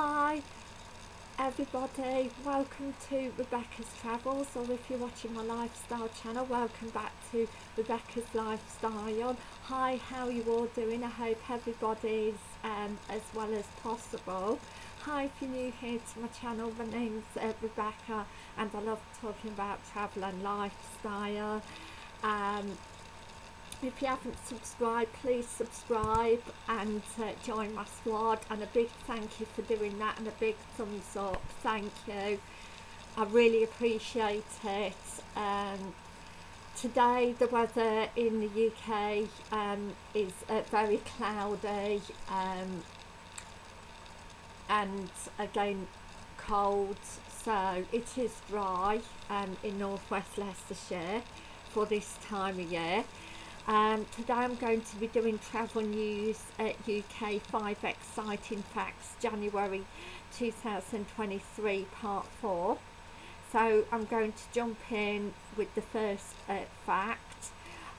Hi everybody, welcome to Rebecca's Travels or if you're watching my lifestyle channel, welcome back to Rebecca's Lifestyle. Hi, how are you all doing? I hope everybody's um, as well as possible. Hi, if you're new here to my channel, my name's uh, Rebecca and I love talking about travel and lifestyle. Um, if you haven't subscribed please subscribe and uh, join my squad. And a big thank you for doing that and a big thumbs up. Thank you. I really appreciate it. Um, today the weather in the UK um, is uh, very cloudy um, and again cold. So it is dry um, in northwest Leicestershire for this time of year um, today I'm going to be doing travel news at UK 5 exciting facts January 2023 part 4 so I'm going to jump in with the first uh, fact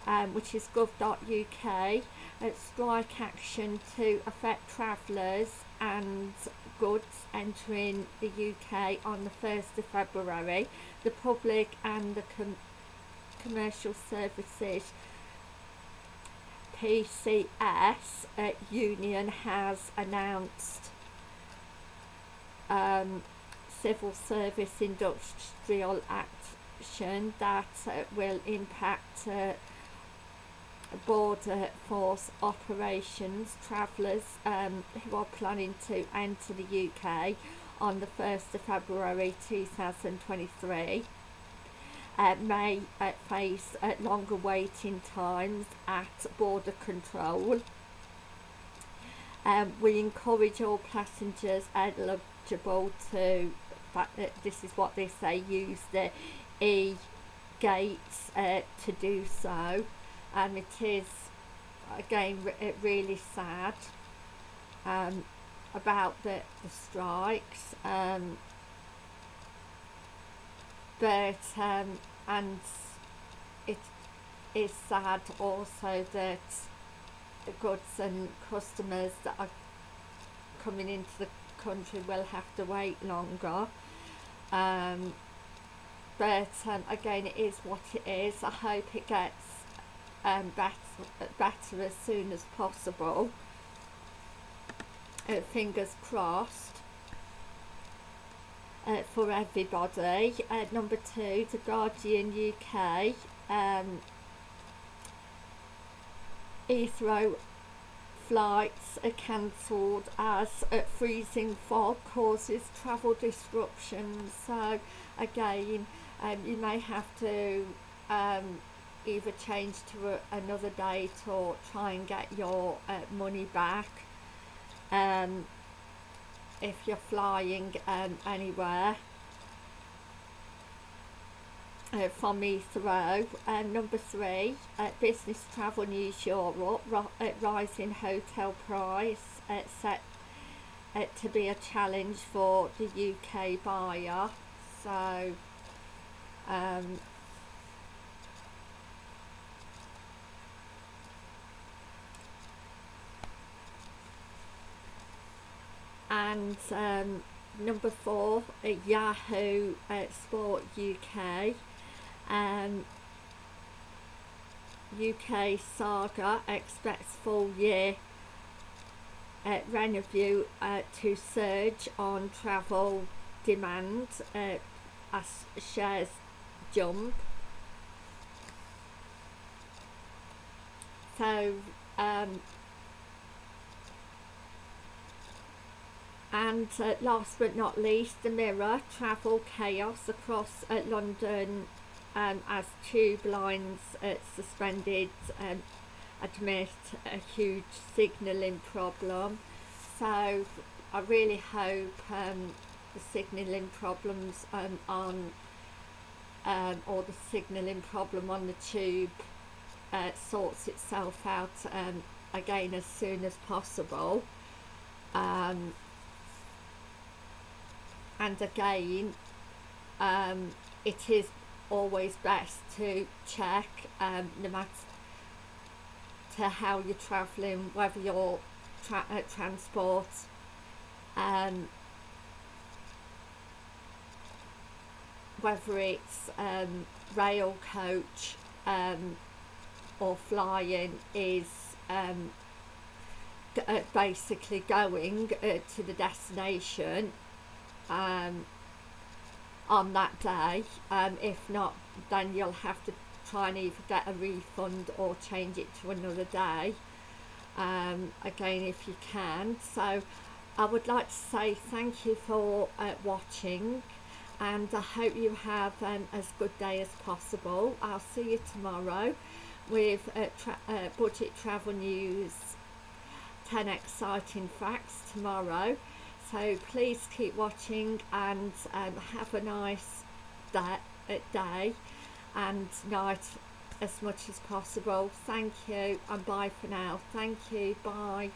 um, which is gov.uk uh, strike action to affect travellers and goods entering the UK on the 1st of February. The public and the com commercial services PCS uh, union has announced um, civil service industrial action that uh, will impact uh, border force operations. Travellers um, who are planning to enter the UK on the 1st of February 2023 uh, may uh, face uh, longer waiting times at border control. Um, we encourage all passengers eligible to, uh, this is what they say, use the e-gates uh, to do so. And it is, again, re really sad um, about the, the strikes. Um, but um, and it is sad also that the goods and customers that are coming into the country will have to wait longer. Um, but um, again it is what it is. I hope it gets um, better, better as soon as possible. Uh, fingers crossed uh, for everybody. Uh, number two, The Guardian UK. Um, Heathrow flights are cancelled as uh, freezing fog causes travel disruptions. So again, um, you may have to um, either change to a, another date or try and get your uh, money back. Um, if you're flying um, anywhere uh, from Heathrow. Uh, number three, uh, Business Travel News Europe, uh, rising hotel price uh, set uh, to be a challenge for the UK buyer. So, um, and um, number four uh, Yahoo uh, Sport UK um, UK Saga expects full year uh, revenue uh, to surge on travel demand uh, as shares jump. So um, and uh, last but not least the mirror travel chaos across uh, London um, as tube lines uh, suspended um, admit a huge signalling problem. So I really hope um, the signalling problems um, on um, or the signalling problem on the tube uh, sorts itself out um, again as soon as possible. Um, and again um, it is always best to check um, no matter how you're travelling whether you're tra uh, transport um, whether it's um, rail coach um, or flying is um, uh, basically going uh, to the destination um, on that day. Um, if not, then you'll have to try and either get a refund or change it to another day. Um, again, if you can. So, I would like to say thank you for uh, watching, and I hope you have um, as good day as possible. I'll see you tomorrow with uh, tra- uh, budget travel news 10 exciting facts tomorrow. So please keep watching and um, have a nice uh, day and night as much as possible. Thank you and bye for now. Thank you. Bye.